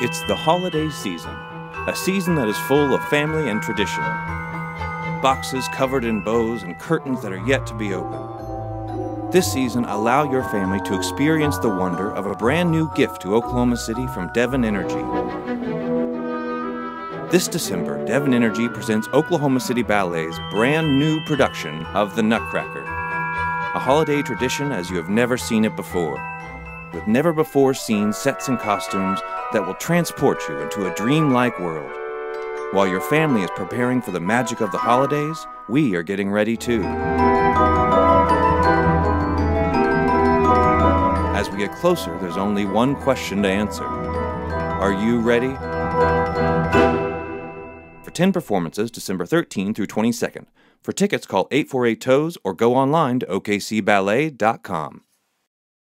It's the holiday season, a season that is full of family and tradition. Boxes covered in bows and curtains that are yet to be opened. This season, allow your family to experience the wonder of a brand new gift to Oklahoma City from Devon Energy. This December, Devon Energy presents Oklahoma City Ballet's brand new production of The Nutcracker, a holiday tradition as you have never seen it before with never before seen sets and costumes that will transport you into a dreamlike world. While your family is preparing for the magic of the holidays, we are getting ready too. As we get closer, there's only one question to answer Are you ready? For 10 performances, December 13 through 22nd. For tickets, call 848 TOES or go online to okcballet.com.